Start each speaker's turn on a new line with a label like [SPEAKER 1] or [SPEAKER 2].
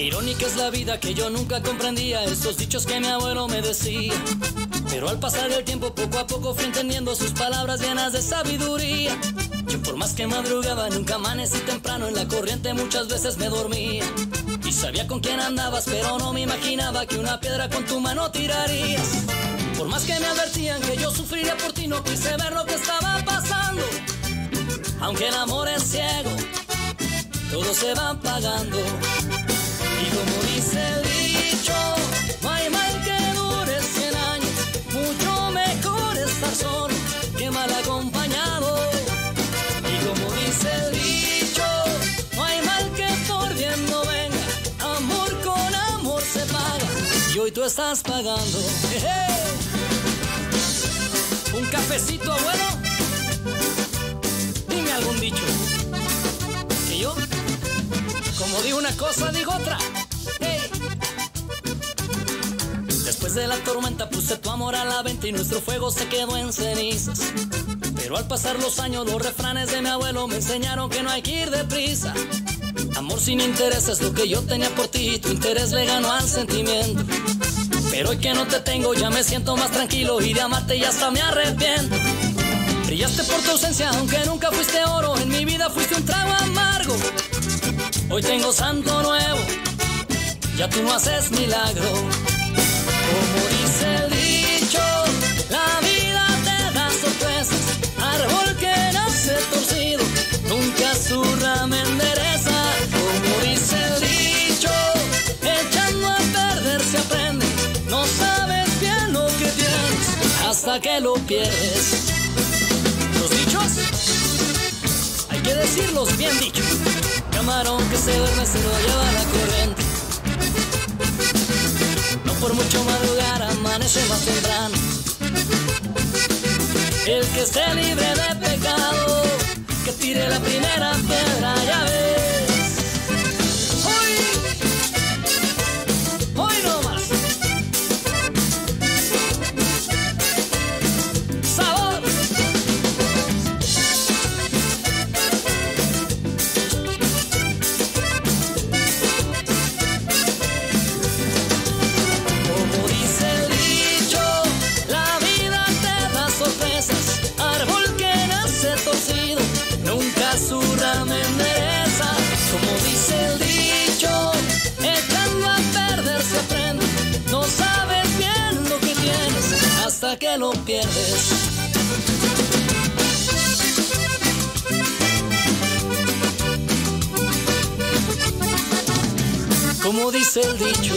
[SPEAKER 1] ni qué es la vida que yo nunca comprendía, esos dichos que mi abuelo me decía. Pero al pasar el tiempo, poco a poco fui entendiendo sus palabras llenas de sabiduría. Yo por más que madrugaba, nunca amanecí temprano, en la corriente muchas veces me dormía. Y sabía con quién andabas, pero no me imaginaba que una piedra con tu mano tirarías. Por más que me advertían que yo sufriría por ti, no quise ver lo que estaba pasando. Aunque el amor es ciego, todo se va pagando. Y como dice el dicho, no hay mal que dure 100 años, mucho mejor estar solo que mal acompañado. Y como dice el dicho, no hay mal que no venga, amor con amor se paga. Y hoy tú estás pagando. Un cafecito, abuelo. Dime algún dicho. Digo una cosa, digo otra. Después de la tormenta puse tu amor a la venta y nuestro fuego se quedó en cenizas. Pero al pasar los años los refranes de mi abuelo me enseñaron que no hay que ir deprisa. Amor sin interés es lo que yo tenía por ti y tu interés le ganó al sentimiento. Pero hoy que no te tengo ya me siento más tranquilo y de amarte ya hasta me arrepiento. Brillaste por tu ausencia aunque nunca fuiste oro, en mi vida fuiste un trago. Tengo santo nuevo, ya tú no haces milagro. Como dice el dicho, la vida te da sorpresas. Árbol que nace torcido, nunca su rama endereza. Como dice el dicho, echando a perder se aprende. No sabes bien lo que tienes hasta que lo pierdes. Los dichos hay que decirlos bien dichos. Camarón que se duerme se lo lleva la corriente. No por mucho madrugar amanece más temprano. El que esté libre de pecado, que lo pierdes. Como dice el dicho,